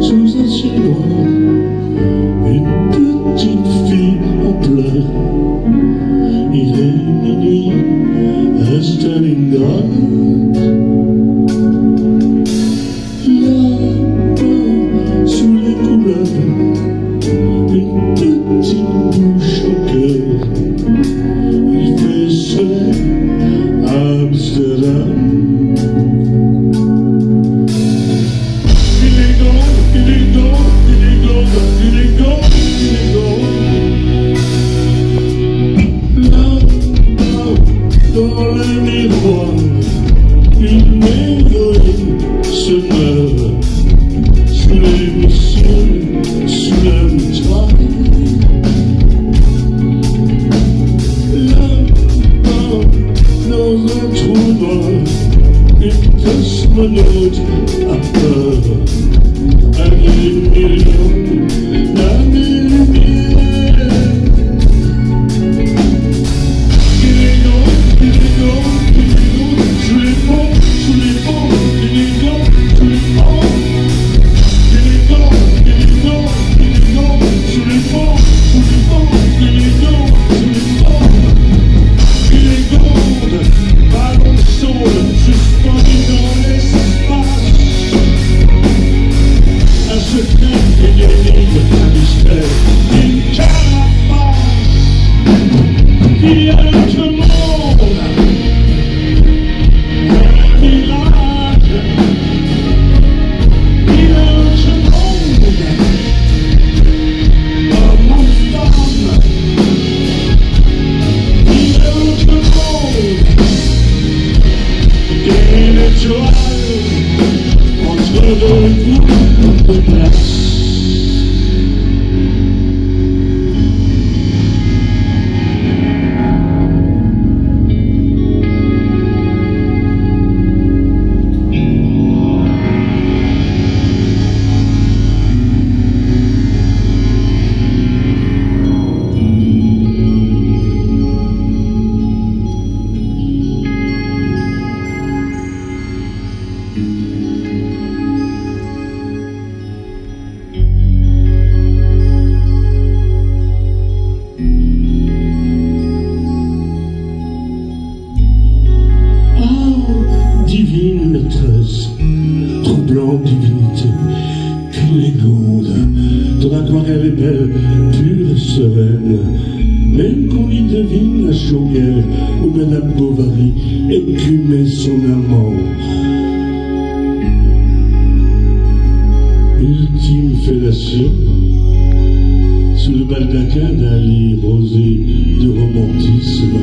sous un chez noir, une petite fille en pleurs. my note above, and in. Thank you. Où Madame Bovary écumait son amant. Ultime fellation, sous le baldaquin d'un lit rosé de romantisme.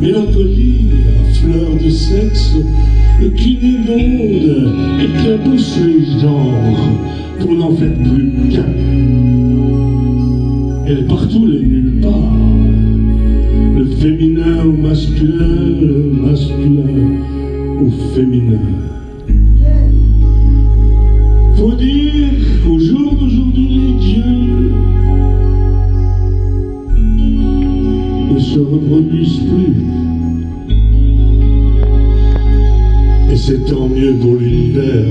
Mélancolie à fleur de sexe, Cunégonde éclabousse les genres pour n'en faire plus qu'un. Elle partout les nulle part, masculin, masculin au féminin. Faut dire qu'au jour d'aujourd'hui, les dieux ne se reproduisent plus. Et c'est tant mieux pour l'univers.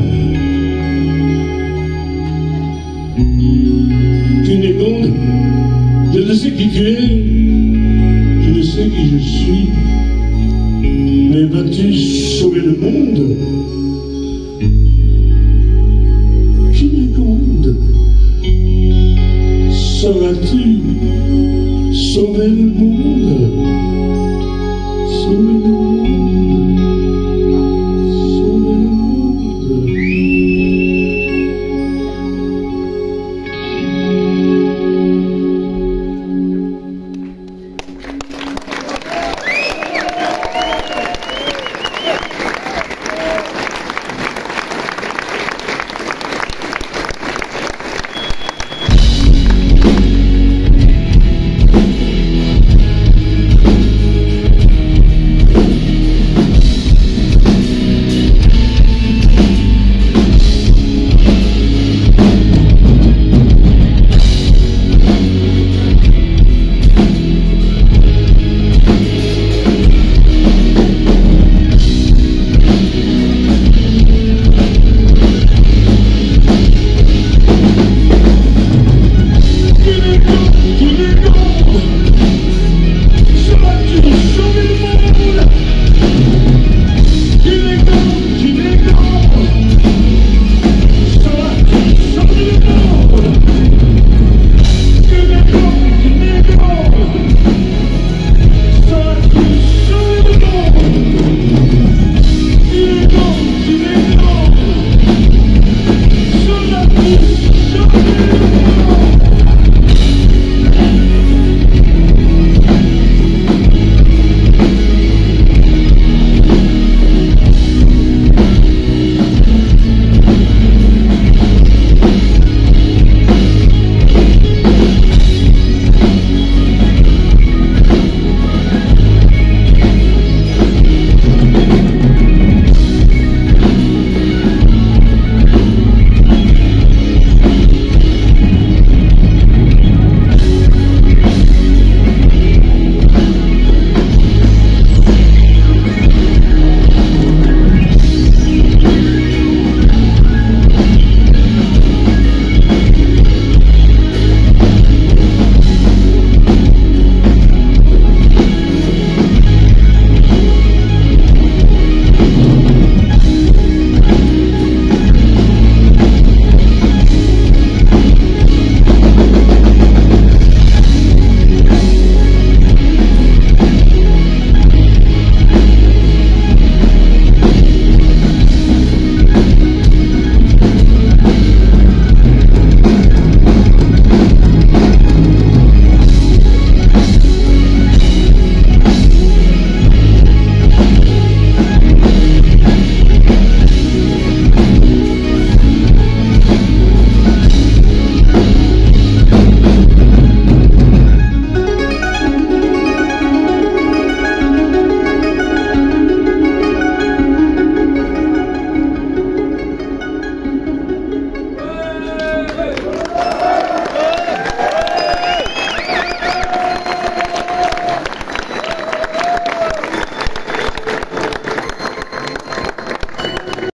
Cunégonde, je ne sais qui tu es, qui je suis, mais vas-tu sauver le monde? Cunégonde, sauras-tu sauver le monde?